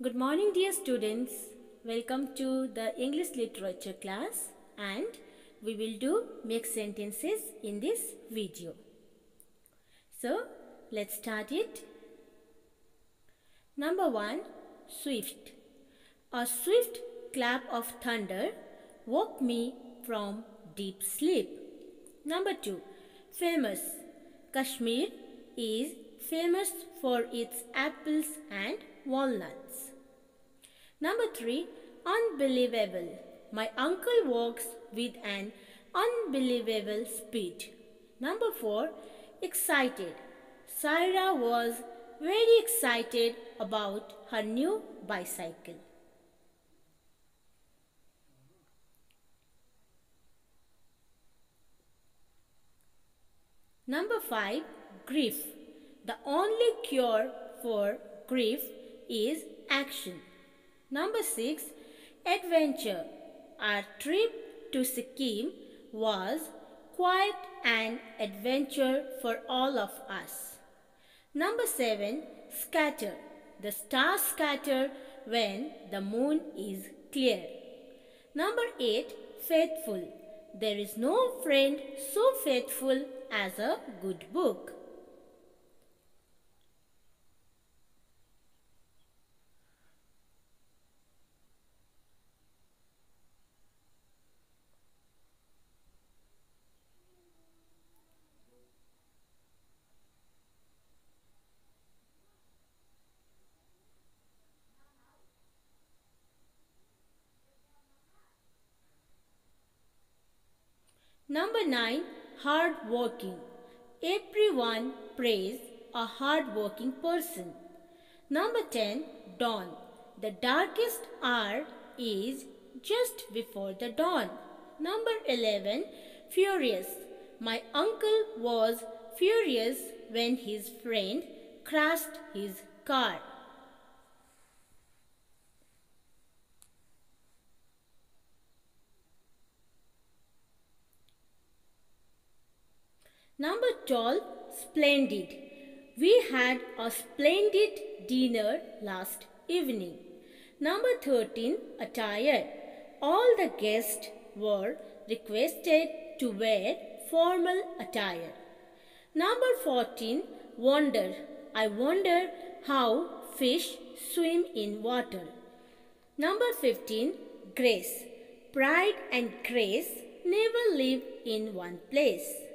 Good morning, dear students. Welcome to the English literature class and we will do mixed sentences in this video. So, let's start it. Number one, swift. A swift clap of thunder woke me from deep sleep. Number two, famous. Kashmir is famous for its apples and walnuts. Number three, unbelievable. My uncle walks with an unbelievable speed. Number four, excited. Saira was very excited about her new bicycle. Number 5. Grief. The only cure for grief is action. Number 6. Adventure. Our trip to Sikkim was quite an adventure for all of us. Number 7. Scatter. The stars scatter when the moon is clear. Number 8. Faithful. There is no friend so faithful as a good book. Number 9. Hard working. Everyone praise a hard working person. Number 10. Dawn. The darkest hour is just before the dawn. Number 11. Furious. My uncle was furious when his friend crashed his car. Number 12, splendid. We had a splendid dinner last evening. Number 13, attire. All the guests were requested to wear formal attire. Number 14, wonder. I wonder how fish swim in water. Number 15, grace. Pride and grace never live in one place.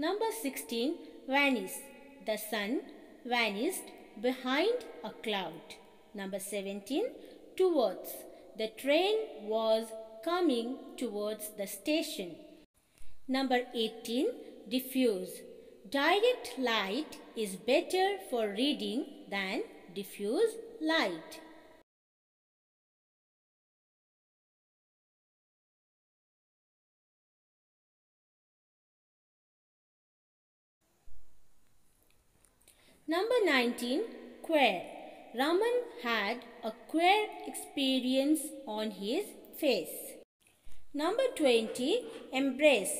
Number 16 vanish. The sun vanished behind a cloud. Number 17 towards. The train was coming towards the station. Number 18 diffuse. Direct light is better for reading than diffuse light. Number 19. Queer. Raman had a queer experience on his face. Number 20. Embrace.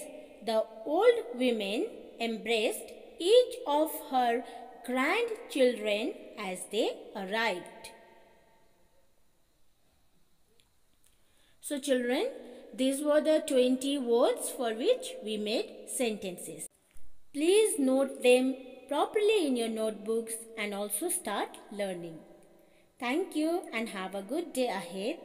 The old women embraced each of her grandchildren as they arrived. So children, these were the 20 words for which we made sentences. Please note them properly in your notebooks and also start learning. Thank you and have a good day ahead.